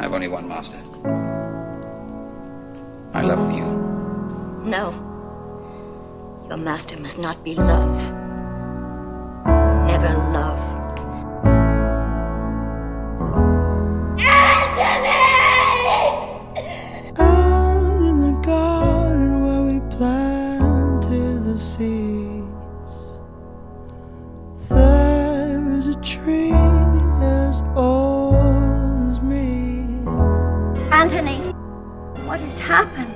I've only one master. My love for you. No. Your master must not be love. Never love. Out in the garden where we planted the seeds, there is a tree Anthony, what has happened?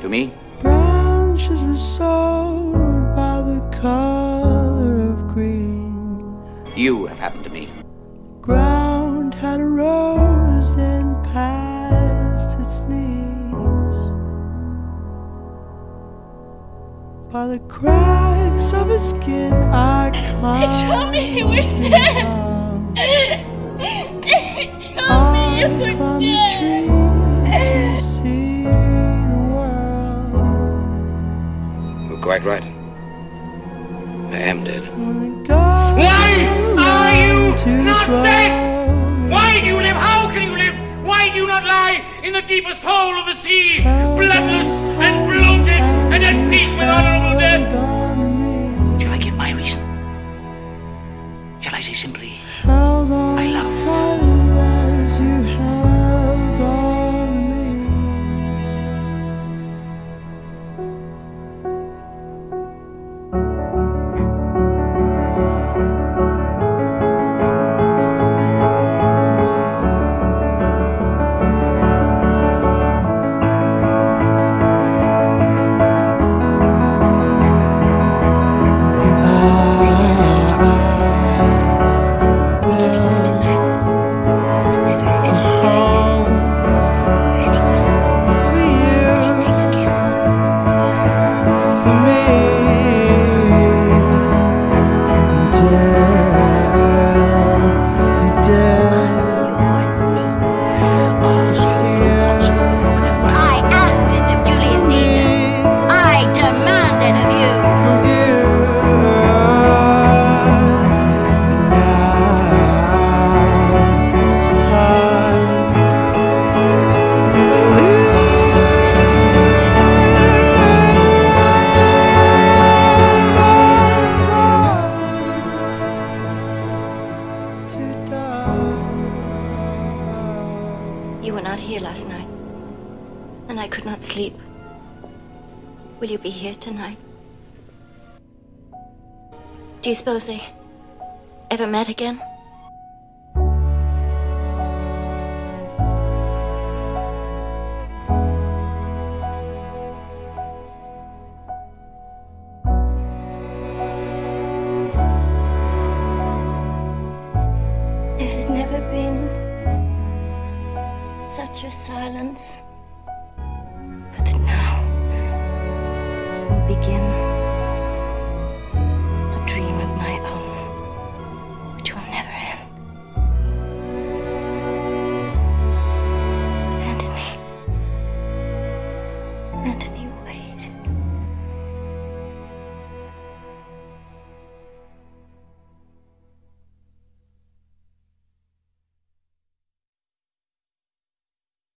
To me, Branches were sown by the color of green. you have happened to me. Ground had rose and past its knees. By the cracks of his skin, I climbed. told me he was to dead. top. Tell me you I were climbed a dead. Quite right. I am dead. When the gods Why are you to not dead? Why do you live? How can you live? Why do you not lie in the deepest hole of the sea, bloodless and bloated and at peace with honorable death? Shall I give my reason? Shall I say simply, for me, to die. You were not here last night, and I could not sleep. Will you be here tonight? Do you suppose they ever met again? There been such a silence. But now will begin a dream of my own, which will never end. Anthony. Anthony.